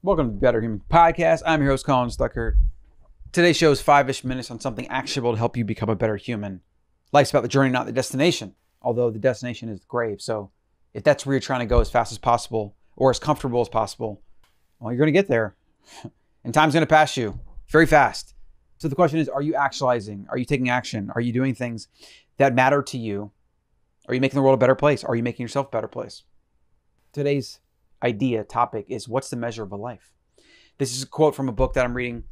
Welcome to the Better Human Podcast. I'm your host, Colin Stuckert. Today's show is five ish minutes on something actionable to help you become a better human. Life's about the journey, not the destination, although the destination is the grave. So if that's where you're trying to go as fast as possible or as comfortable as possible, well, you're going to get there. and time's going to pass you very fast. So the question is Are you actualizing? Are you taking action? Are you doing things that matter to you? Are you making the world a better place? Are you making yourself a better place? Today's idea, topic is what's the measure of a life? This is a quote from a book that I'm reading,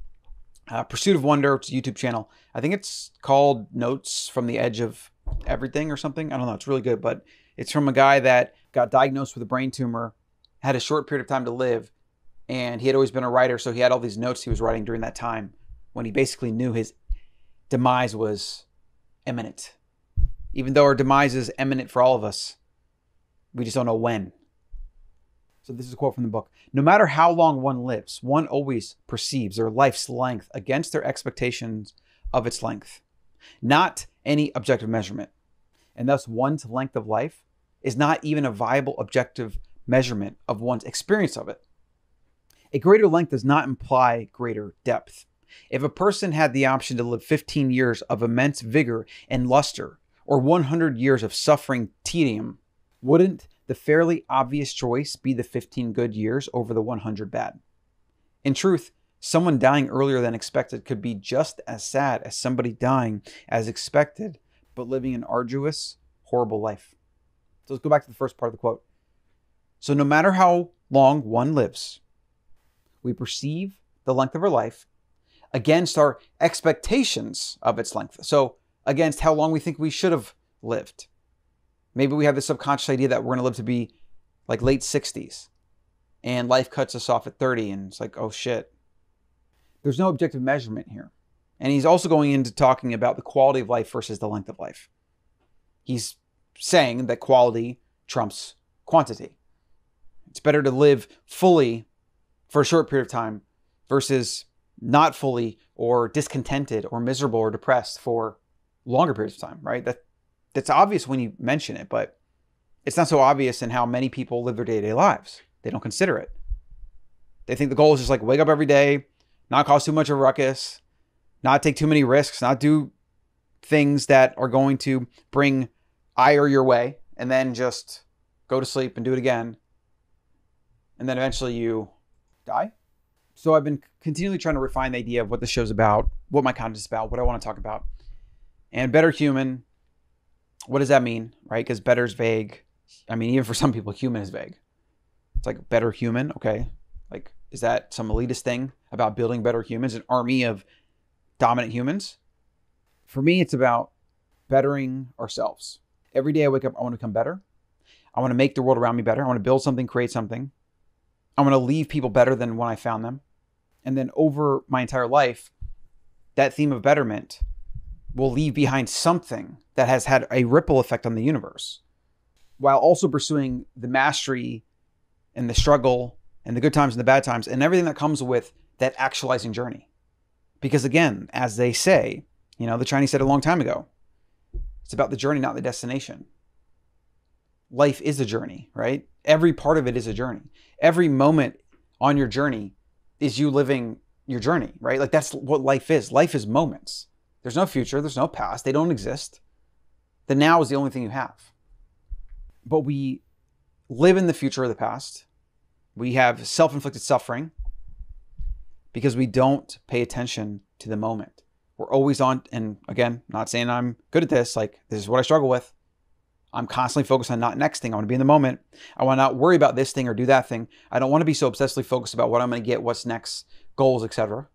uh, Pursuit of Wonder. It's a YouTube channel. I think it's called Notes from the Edge of Everything or something. I don't know. It's really good, but it's from a guy that got diagnosed with a brain tumor, had a short period of time to live, and he had always been a writer. So he had all these notes he was writing during that time when he basically knew his demise was imminent. Even though our demise is imminent for all of us, we just don't know when. So this is a quote from the book. No matter how long one lives, one always perceives their life's length against their expectations of its length, not any objective measurement. And thus, one's length of life is not even a viable objective measurement of one's experience of it. A greater length does not imply greater depth. If a person had the option to live 15 years of immense vigor and luster, or 100 years of suffering tedium, wouldn't the fairly obvious choice be the 15 good years over the 100 bad. In truth, someone dying earlier than expected could be just as sad as somebody dying as expected, but living an arduous, horrible life. So let's go back to the first part of the quote. So, no matter how long one lives, we perceive the length of our life against our expectations of its length. So, against how long we think we should have lived. Maybe we have the subconscious idea that we're going to live to be like late 60s and life cuts us off at 30 and it's like, oh shit. There's no objective measurement here. And he's also going into talking about the quality of life versus the length of life. He's saying that quality trumps quantity. It's better to live fully for a short period of time versus not fully or discontented or miserable or depressed for longer periods of time, right? That that's obvious when you mention it, but it's not so obvious in how many people live their day-to-day lives. They don't consider it. They think the goal is just like wake up every day, not cause too much of a ruckus, not take too many risks, not do things that are going to bring ire your way, and then just go to sleep and do it again. And then eventually you die. So I've been continually trying to refine the idea of what the show's about, what my content is about, what I want to talk about. And Better Human what does that mean, right? Because better is vague. I mean, even for some people, human is vague. It's like better human, okay? Like, is that some elitist thing about building better humans, an army of dominant humans? For me, it's about bettering ourselves. Every day I wake up, I want to become better. I want to make the world around me better. I want to build something, create something. I want to leave people better than when I found them. And then over my entire life, that theme of betterment will leave behind something that has had a ripple effect on the universe while also pursuing the mastery and the struggle and the good times and the bad times and everything that comes with that actualizing journey. Because again, as they say, you know, the Chinese said a long time ago, it's about the journey, not the destination. Life is a journey, right? Every part of it is a journey. Every moment on your journey is you living your journey, right? Like that's what life is. Life is moments. There's no future, there's no past, they don't exist. The now is the only thing you have. But we live in the future of the past. We have self inflicted suffering because we don't pay attention to the moment. We're always on, and again, not saying I'm good at this, like, this is what I struggle with. I'm constantly focused on not next thing. I want to be in the moment. I want to not worry about this thing or do that thing. I don't want to be so obsessively focused about what I'm going to get, what's next, goals, etc.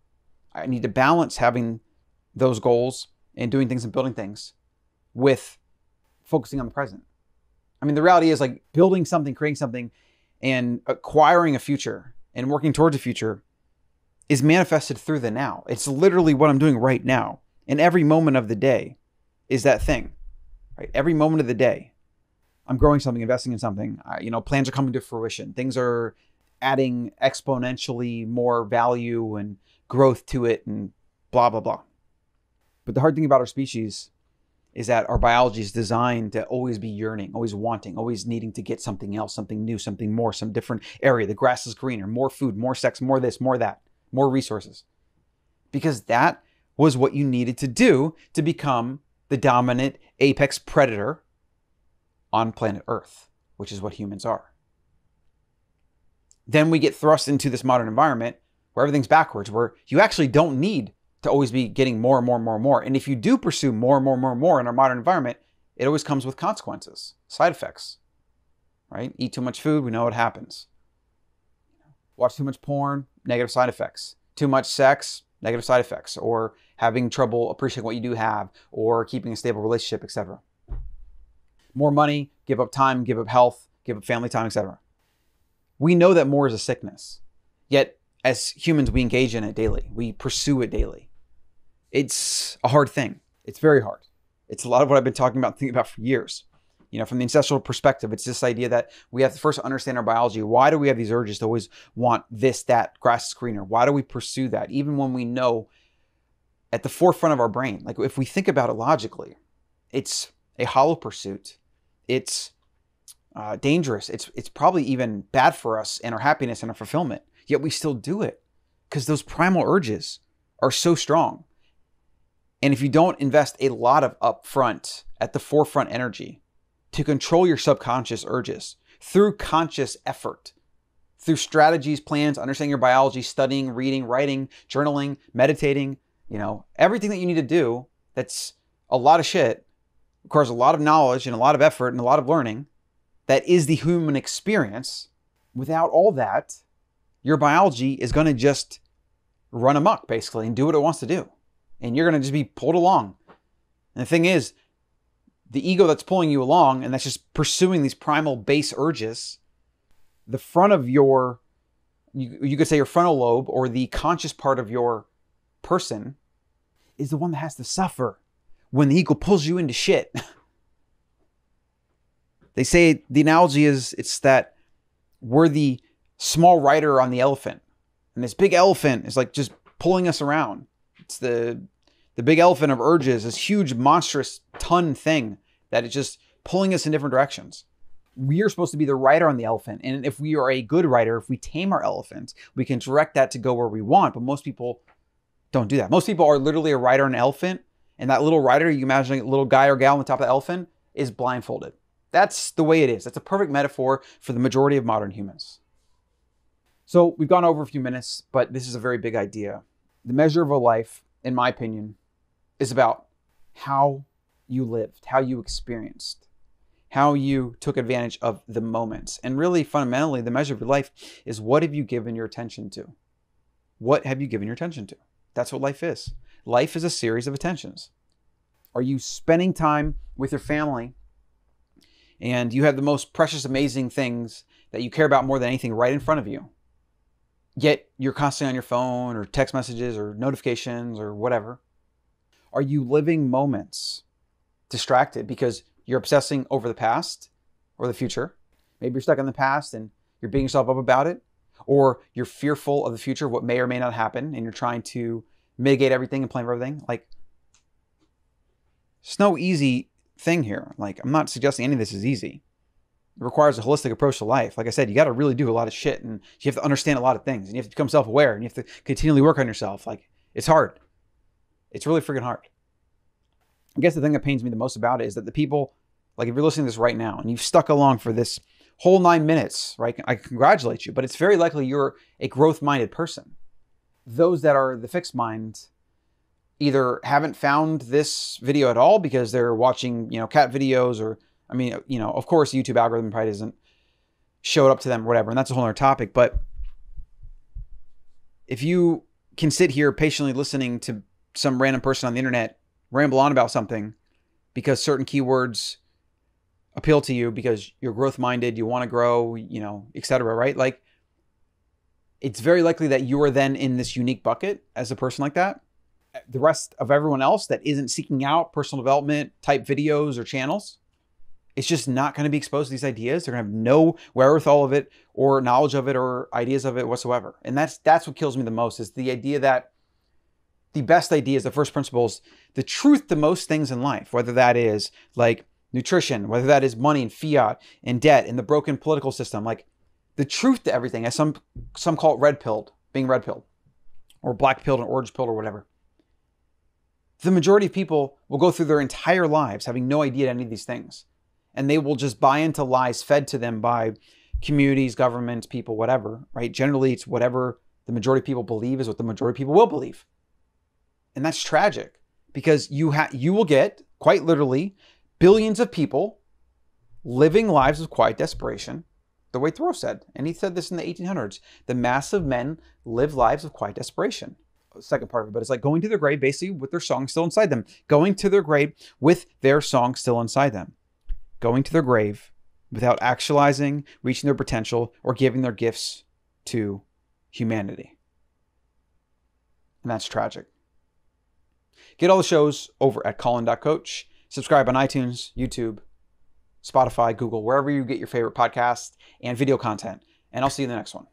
I need to balance having those goals and doing things and building things with focusing on the present. I mean, the reality is like building something, creating something, and acquiring a future and working towards a future is manifested through the now. It's literally what I'm doing right now. And every moment of the day is that thing, right? Every moment of the day, I'm growing something, investing in something. I, you know, plans are coming to fruition. Things are adding exponentially more value and growth to it and blah, blah, blah. But the hard thing about our species is that our biology is designed to always be yearning, always wanting, always needing to get something else, something new, something more, some different area. The grass is greener, more food, more sex, more this, more that, more resources. Because that was what you needed to do to become the dominant apex predator on planet Earth, which is what humans are. Then we get thrust into this modern environment where everything's backwards, where you actually don't need to always be getting more and more and more and more. And if you do pursue more and more and more and more in our modern environment, it always comes with consequences, side effects, right? Eat too much food, we know what happens. Watch too much porn, negative side effects. Too much sex, negative side effects. Or having trouble appreciating what you do have, or keeping a stable relationship, etc. More money, give up time, give up health, give up family time, etc. We know that more is a sickness. Yet, as humans, we engage in it daily. We pursue it daily it's a hard thing. It's very hard. It's a lot of what I've been talking about, thinking about for years. You know, from the ancestral perspective, it's this idea that we have to first understand our biology. Why do we have these urges to always want this, that, grass screener? Why do we pursue that, even when we know at the forefront of our brain? Like, if we think about it logically, it's a hollow pursuit. It's uh, dangerous. It's it's probably even bad for us and our happiness and our fulfillment. Yet we still do it because those primal urges are so strong. And if you don't invest a lot of upfront at the forefront energy to control your subconscious urges through conscious effort, through strategies, plans, understanding your biology, studying, reading, writing, journaling, meditating, you know, everything that you need to do that's a lot of shit, requires a lot of knowledge and a lot of effort and a lot of learning. That is the human experience. Without all that, your biology is going to just run amok basically and do what it wants to do and you're going to just be pulled along. And the thing is, the ego that's pulling you along and that's just pursuing these primal base urges, the front of your, you, you could say your frontal lobe or the conscious part of your person is the one that has to suffer when the ego pulls you into shit. they say the analogy is it's that we're the small rider on the elephant. And this big elephant is like just pulling us around. It's the the big elephant of urges, this huge, monstrous ton thing that is just pulling us in different directions. We are supposed to be the rider on the elephant. And if we are a good rider, if we tame our elephant, we can direct that to go where we want. But most people don't do that. Most people are literally a rider on an elephant. And that little rider, you imagine a little guy or gal on the top of the elephant, is blindfolded. That's the way it is. That's a perfect metaphor for the majority of modern humans. So we've gone over a few minutes, but this is a very big idea. The measure of a life, in my opinion, is about how you lived, how you experienced, how you took advantage of the moments. And really, fundamentally, the measure of your life is what have you given your attention to? What have you given your attention to? That's what life is. Life is a series of attentions. Are you spending time with your family and you have the most precious, amazing things that you care about more than anything right in front of you? Yet you're constantly on your phone or text messages or notifications or whatever. Are you living moments distracted because you're obsessing over the past or the future? Maybe you're stuck in the past and you're beating yourself up about it, or you're fearful of the future, what may or may not happen, and you're trying to mitigate everything and plan for everything. Like, it's no easy thing here. Like, I'm not suggesting any of this is easy. It requires a holistic approach to life. Like I said, you got to really do a lot of shit and you have to understand a lot of things and you have to become self aware and you have to continually work on yourself. Like, it's hard. It's really freaking hard. I guess the thing that pains me the most about it is that the people, like if you're listening to this right now and you've stuck along for this whole nine minutes, right? I congratulate you, but it's very likely you're a growth minded person. Those that are the fixed mind either haven't found this video at all because they're watching, you know, cat videos or, I mean, you know, of course, YouTube algorithm probably doesn't show it up to them or whatever. And that's a whole other topic. But if you can sit here patiently listening to some random person on the internet ramble on about something because certain keywords appeal to you because you're growth minded, you want to grow, you know, etc. right? Like it's very likely that you are then in this unique bucket as a person like that. The rest of everyone else that isn't seeking out personal development type videos or channels, it's just not going to be exposed to these ideas. They're going to have no wherewithal of it or knowledge of it or ideas of it whatsoever. And that's that's what kills me the most is the idea that the best ideas, the first principles, the truth to most things in life, whether that is like nutrition, whether that is money and fiat and debt and the broken political system, like the truth to everything, as some some call it red pilled, being red pilled, or black pilled and orange pilled or whatever. The majority of people will go through their entire lives having no idea any of these things. And they will just buy into lies fed to them by communities, governments, people, whatever, right? Generally, it's whatever the majority of people believe is what the majority of people will believe. And that's tragic because you ha- you will get quite literally billions of people living lives of quiet desperation, the way Thoreau said. And he said this in the 1800s. The mass of men live lives of quiet desperation. Second part of it, but it's like going to their grave basically with their song still inside them, going to their grave with their song still inside them, going to their grave without actualizing, reaching their potential, or giving their gifts to humanity. And that's tragic. Get all the shows over at Colin.coach. Subscribe on iTunes, YouTube, Spotify, Google, wherever you get your favorite podcast and video content. And I'll see you in the next one.